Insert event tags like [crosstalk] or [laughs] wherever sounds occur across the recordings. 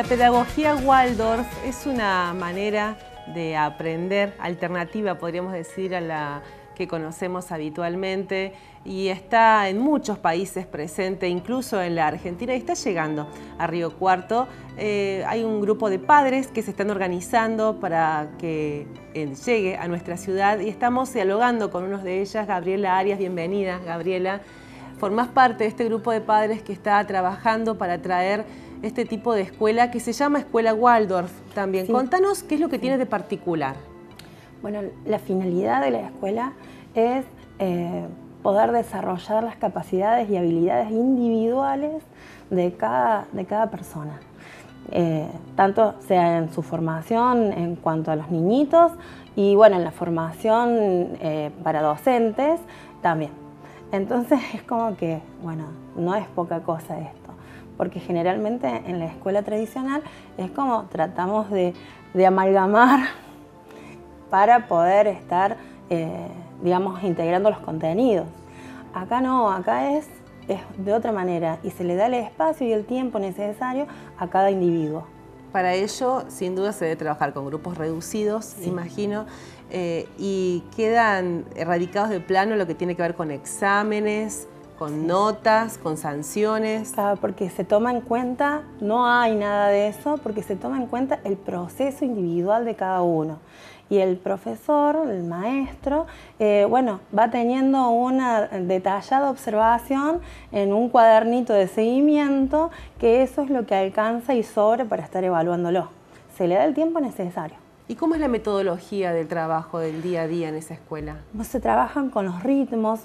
La pedagogía Waldorf es una manera de aprender alternativa, podríamos decir, a la que conocemos habitualmente y está en muchos países presente, incluso en la Argentina, y está llegando a Río Cuarto. Eh, hay un grupo de padres que se están organizando para que eh, llegue a nuestra ciudad y estamos dialogando con uno de ellas, Gabriela Arias. Bienvenida, Gabriela. Formás parte de este grupo de padres que está trabajando para traer este tipo de escuela que se llama Escuela Waldorf también. Contanos qué es lo que tiene de particular. Bueno, la finalidad de la escuela es eh, poder desarrollar las capacidades y habilidades individuales de cada, de cada persona. Eh, tanto sea en su formación en cuanto a los niñitos y bueno, en la formación eh, para docentes también. Entonces es como que, bueno, no es poca cosa esto, porque generalmente en la escuela tradicional es como tratamos de, amalgamar para poder estar, eh, digamos, integrando los contenidos. Acá no, acá es de otra manera y se le da el espacio y el tiempo necesario a cada individuo. Para ello, sin duda, se debe trabajar con grupos reducidos, imagino, eh, y quedan erradicados de plano lo que tiene que ver con exámenes, con notas, con sanciones. Claro, porque se toma en cuenta, no hay nada de eso, porque se toma en cuenta el proceso individual de cada uno y el profesor, el maestro, eh, bueno, va teniendo una detallada observación en un cuadernito de seguimiento, que eso es lo que alcanza y sobra para estar evaluándolo. Se le da el tiempo necesario. ¿Y cómo es la metodología del trabajo del día a día en esa escuela? se trabajan con los ritmos,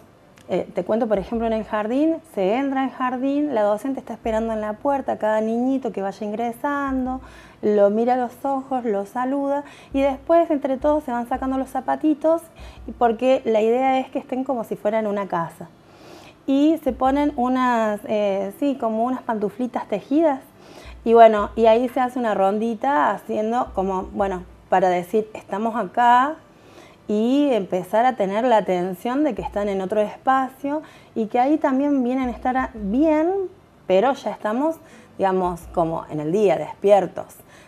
eh, te cuento, por ejemplo, en el jardín, se entra en jardín, la docente está esperando en la puerta cada niñito que vaya ingresando, lo mira a los ojos, lo saluda y después entre todos se van sacando los zapatitos porque la idea es que estén como si fueran una casa. Y se ponen unas, eh, sí, como unas pantuflitas tejidas y bueno, y ahí se hace una rondita haciendo como, bueno, para decir, estamos acá, y empezar a tener la atención de que están en otro espacio y que ahí también vienen a estar bien, pero ya estamos, digamos, como en el día, despiertos.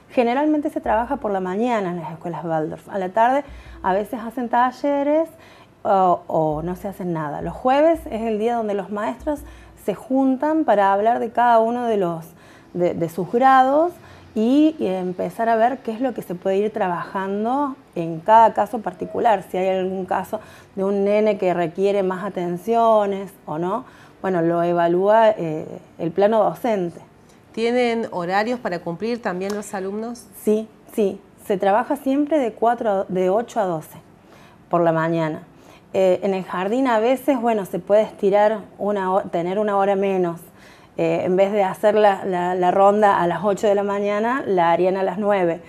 Generalmente se trabaja por la mañana en las escuelas Waldorf. A la tarde a veces hacen talleres o, no se hacen nada. Los jueves es el día donde los maestros se juntan para hablar de cada uno de, los, de sus grados y, empezar a ver qué es lo que se puede ir trabajando en cada caso particular, si hay algún caso de un nene que requiere más atenciones o no, bueno, lo evalúa eh, el plano docente. ¿Tienen horarios para cumplir también los alumnos? Sí, sí, se trabaja siempre de, 4 de 8 a 12 por la mañana. Eh, en el jardín a veces, bueno, se puede estirar, una, tener una hora menos, eh, en vez de hacer la, ronda a las 8 de la mañana, la harían a las 9.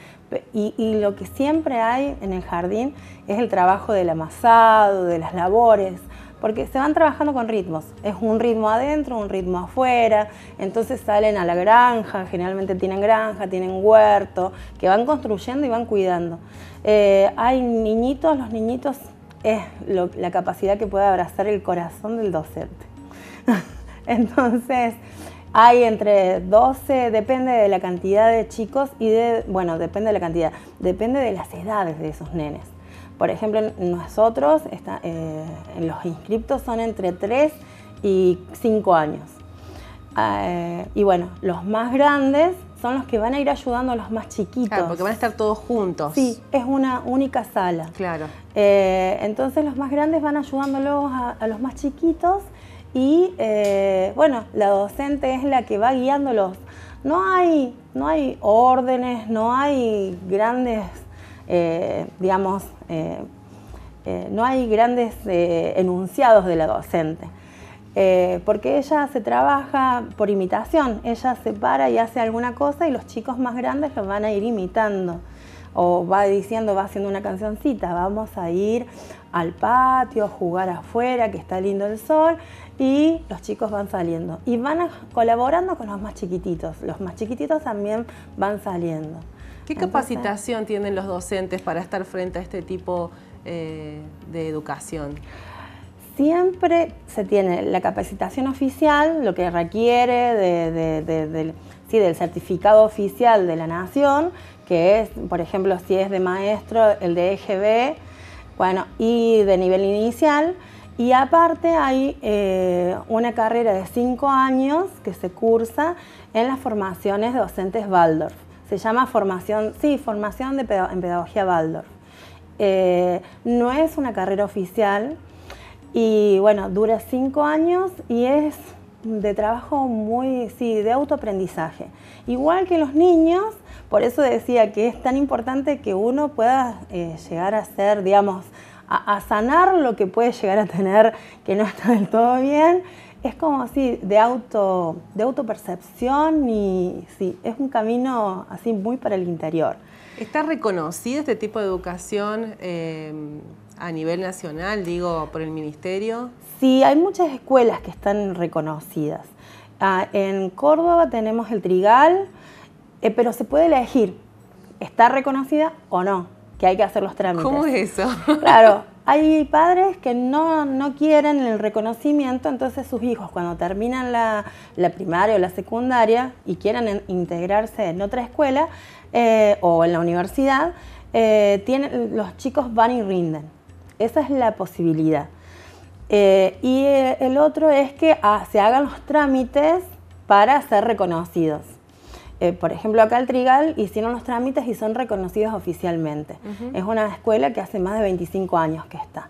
Y, lo que siempre hay en el jardín es el trabajo del amasado, de las labores, porque se van trabajando con ritmos. Es un ritmo adentro, un ritmo afuera, entonces salen a la granja, generalmente tienen granja, tienen huerto, que van construyendo y van cuidando. Eh, hay niñitos, los niñitos es la capacidad que puede abrazar el corazón del docente. [laughs] [laughs] Entonces, hay entre 12, depende de la cantidad de chicos y de, bueno, depende de la cantidad, depende de las edades de esos nenes. Por ejemplo, nosotros, está, eh, los inscriptos son entre 3 y 5 años. Eh, y bueno, los más grandes son los que van a ir ayudando a los más chiquitos. Claro, porque van a estar todos juntos. Sí, es una única sala. Claro. Eh, entonces los más grandes van ayudándolos a los más chiquitos y eh, bueno, la docente es la que va guiándolos. No hay, no hay órdenes, no hay grandes, eh, digamos, eh, no hay grandes enunciados de la docente. porque ella se trabaja por imitación, ella se para y hace alguna cosa y los chicos más grandes lo van a ir imitando o va diciendo, va haciendo una cancioncita, vamos a ir al patio, a jugar afuera, que está lindo el sol, y los chicos van saliendo. Y van colaborando con los más chiquititos, los más chiquititos también van saliendo. ¿Qué capacitación tienen los docentes para estar frente a este tipo eh, de educación? siempre se tiene la capacitación oficial, lo que requiere del certificado oficial de la nación, que es, por ejemplo, si es de maestro, el de EGB, bueno, y de nivel inicial. Y aparte hay eh, una carrera de cinco años que se cursa en las formaciones de docentes Waldorf. Se llama formación, sí, formación de en pedagogía Waldorf. Eh, no es una carrera oficial y bueno, dura cinco años y es de trabajo muy, sí, de autoaprendizaje. Igual que los niños, por eso decía que es tan importante que uno pueda eh, llegar a ser, digamos, a, sanar lo que puede llegar a tener que no está del todo bien. Es como así, de, auto, de autopercepción y sí, es un camino así muy para el interior. ¿Está reconocido este tipo de educación eh, a nivel nacional, digo, por el ministerio? Sí, hay muchas escuelas que están reconocidas. Ah, en Córdoba tenemos el Trigal, eh, pero se puede elegir, ¿está reconocida o no? Que hay que hacer los trámites. ¿Cómo es eso? [laughs] Claro, hay padres que no, quieren el reconocimiento, entonces sus hijos cuando terminan la, primaria o la secundaria y quieran integrarse en otra escuela eh, o en la universidad, eh, tienen, los chicos van y rinden. Esa es la posibilidad. Eh, y eh, el otro es que ah, se hagan los trámites para ser reconocidos. Eh, por ejemplo, acá el Trigal hicieron los trámites y son reconocidos oficialmente. Es una escuela que hace más de 25 años que está.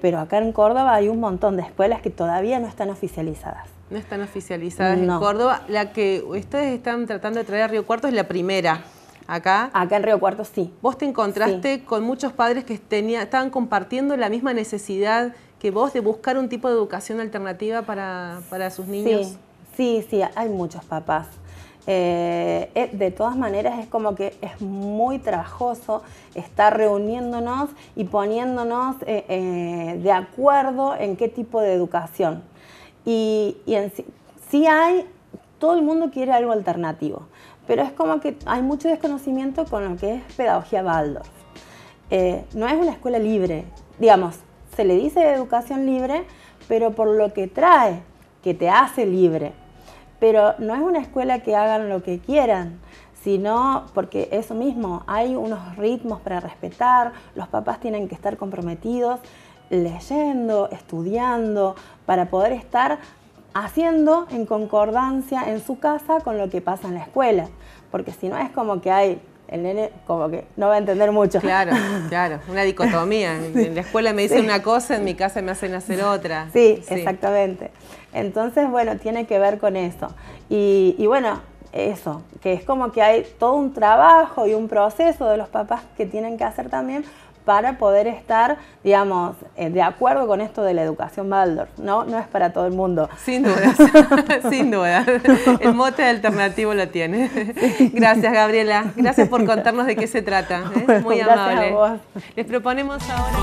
pero acá en Córdoba hay un montón de escuelas que todavía no están oficializadas. No están oficializadas en Córdoba. La que ustedes están tratando de traer a Río Cuarto es la primera acá. Acá en Río Cuarto sí. ¿Vos te encontraste con muchos padres que tenía, estaban compartiendo la misma necesidad que vos de buscar un tipo de educación alternativa para, sus niños? Sí, sí, hay muchos papás. Eh, eh, de todas maneras es como que es muy trabajoso estar reuniéndonos y poniéndonos eh, de acuerdo en qué tipo de educación. Y, y en, sí hay, todo el mundo quiere algo alternativo pero es como que hay mucho desconocimiento con lo que es pedagogía Waldorf. Eh, no es una escuela libre, digamos, se le dice educación libre, pero por lo que trae, que te hace libre. Pero no es una escuela que hagan lo que quieran, sino porque eso mismo, hay unos ritmos para respetar, los papás tienen que estar comprometidos leyendo, estudiando, para poder estar haciendo en concordancia en su casa con lo que pasa en la escuela, porque si no es como que hay el nene como que no va a entender mucho. Claro, claro, una dicotomía. [laughs] En la escuela me dicen una cosa, en mi casa me hacen hacer otra. Sí, exactamente. Entonces, bueno, tiene que ver con eso. Y, y, bueno, eso, que es como que hay todo un trabajo y un proceso de los papás que tienen que hacer también para poder estar, digamos, eh, de acuerdo con esto de la educación Waldorf, ¿no? No es para todo el mundo. Sin duda, [laughs] sin duda. El mote alternativo lo tiene. Gracias, Gabriela. Gracias por [laughs] contarnos de qué se trata. ¿eh? Muy amable. Les proponemos ahora...